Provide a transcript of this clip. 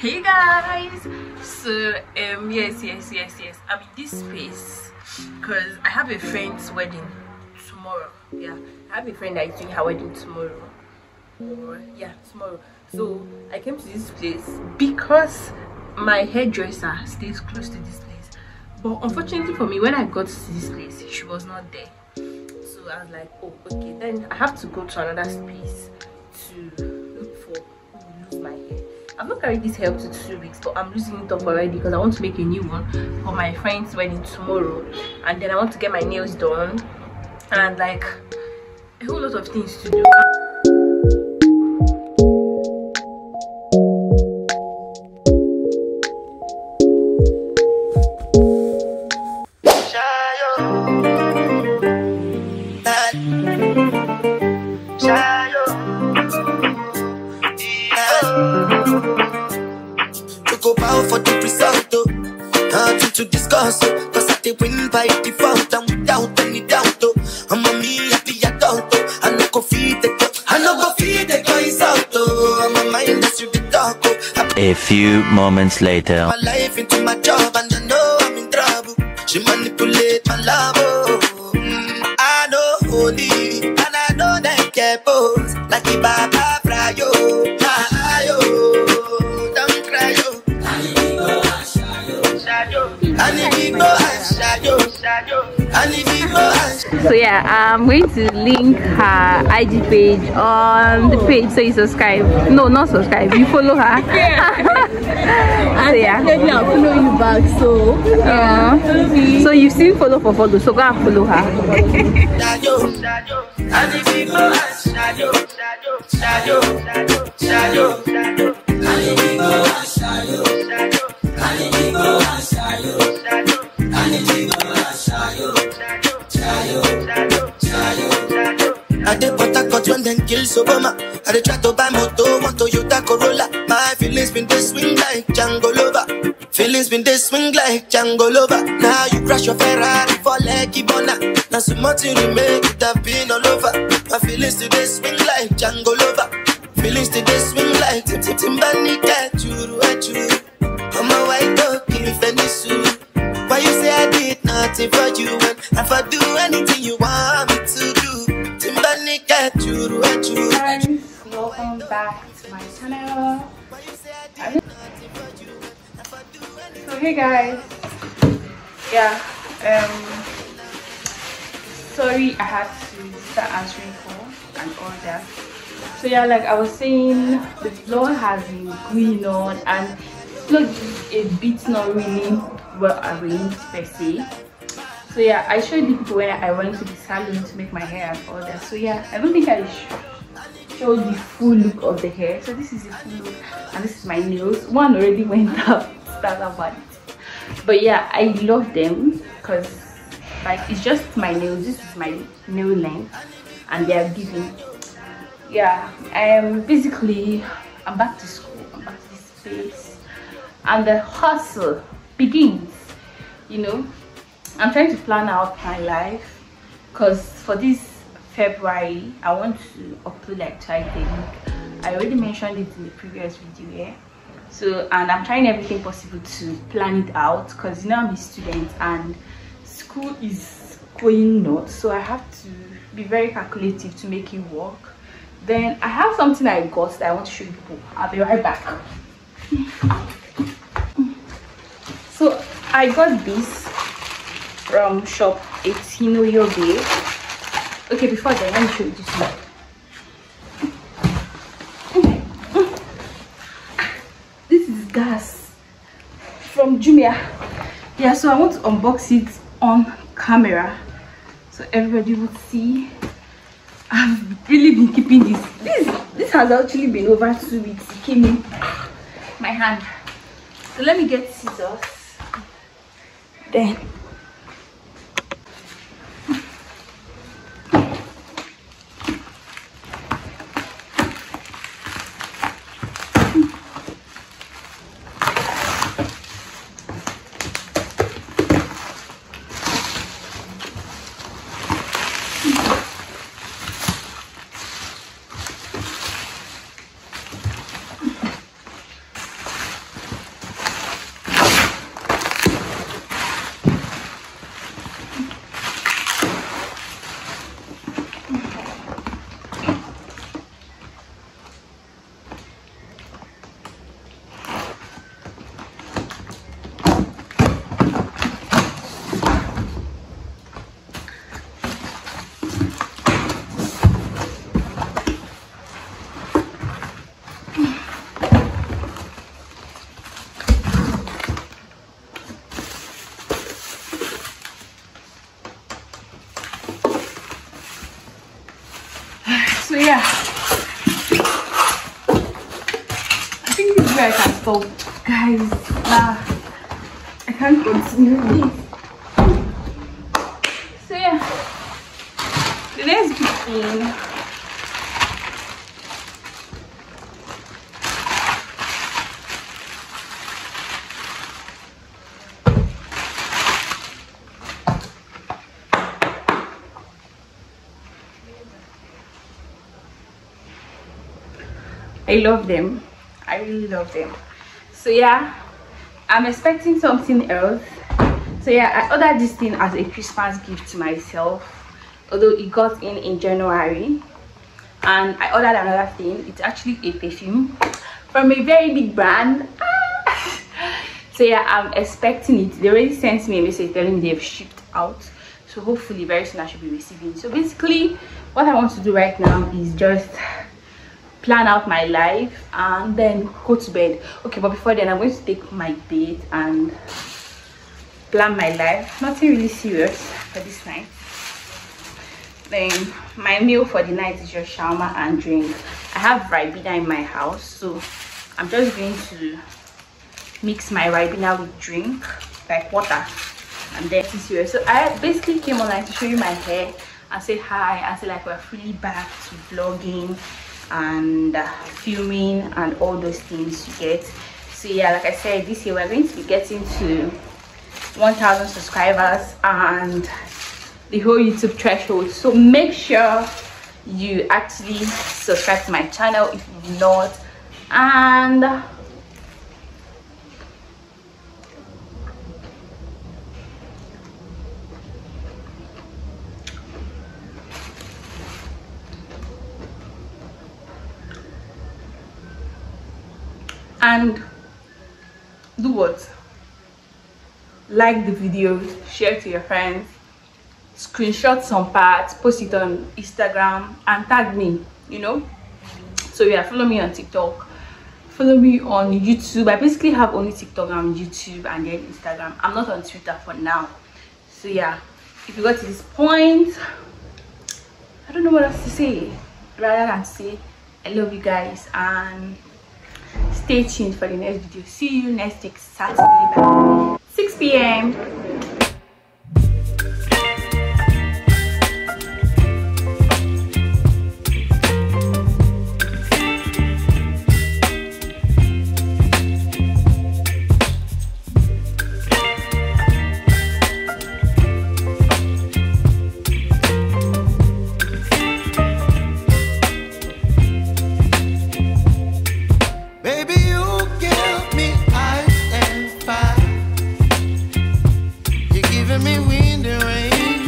hey guys. So um yes yes yes yes. I'm in this space because i have a friend's wedding tomorrow. Yeah i have a friend that is doing her wedding tomorrow. Or yeah tomorrow. So i came to this place because my hairdresser stays close to this place. But unfortunately for me when i got to this place she was not there. So i was like oh okay. Then i have to go to another space to I've not carried this hair up to two weeks, but I'm losing it up already because I want to make a new one for my friend's wedding tomorrow. And then I want to get my nails done and like a whole lot of things to do. By without any doubt. I'm a me happy adult. I no go feed the girl, I no go feed the girl out. I'm a mind that's you the dark. Few moments later. my life into So yeah, I'm going to link her IG page on the page so you subscribe. No, not subscribe. You follow her. so yeah. Definitely I'll follow you back. So Uh, so you've seen follow for follow, so go and follow her. Buy moto, one Toyota Corolla. My feelings been they swing like Django Lover. Feelings been they swing like Django Lover. Now you crash your Ferrari for Lucky Bona. Now so much you remake it have been all over. My feelings today swing like Django Lover. Feelings today swing like Tim Tim Timbani Churu Churu. I'm a white dog, kill Fenisu. Why you say I did nothing for you when if I do anything you want me to do? Timbani Churu Churu. Back to my channel. So hey guys. Yeah um sorry i had to start answering calls and all that. So yeah like i was saying the vlog has been going on and it's not a bit not really well arranged per se. So yeah i showed you people when i went to the salon to make my hair and all that. So yeah i don't think i sh- showed the full look of the hair. So this is the full look and this is my nails. One already went up. That's about it but yeah i love them because like it's just my nails. This is my nail length and they are giving yeah um basically i'm back to school i'm back to this space and the hustle begins you know? I'm trying to plan out my life because for this february i want to upload like twice a week i already mentioned it in the previous video yeah? So and i'm trying everything possible to plan it out because you know i'm a student and school is going nuts so i have to be very calculative to make it work. Then i have something i got that i want to show you people. I'll be right back. So i got this from shop Etino Yobe. Okay, before that, let me show you this one. This is gas from Jumia. Yeah, so I want to unbox it on camera so everybody would see. I've really been keeping this. This this has actually been over two weeks. It came in my hand. So let me get scissors. Then yeah. I think it's very helpful, guys. Uh, I can't concentrate. So yeah, today's routine. I love them. I really love them. So yeah, I'm expecting something else. So yeah, I ordered this thing as a Christmas gift to myself. Although it got in in January. And I ordered another thing. It's actually a perfume from a very big brand. so yeah, I'm expecting it. They already sent me a message telling me they've shipped out. So hopefully very soon I should be receiving. So basically, what I want to do right now is just plan out my life and then go to bed. Okay but before then i'm going to take my bed and plan my life. Nothing really serious for this night. Then my meal for the night is just shawarma and drink. I have ribena in my house so i'm just going to mix my ribena with drink like water and then it's serious. So i basically came online to show you my hair and say hi and say like we're fully back to vlogging and filming and all those things you get. So yeah like i said this year we're going to be getting to 1000 subscribers and the whole youtube threshold. So make sure you actually subscribe to my channel if you've not. And and do what? Like the video share to your friends screenshot some parts post it on instagram and tag me you know? So yeah follow me on tiktok. Follow me on youtube. I basically have only tiktok and youtube and then instagram. I'm not on twitter for now. So yeah if you got to this point i don't know what else to say. Rather than say i love you guys and stay tuned for the next video. See you next saturday. 6 p.m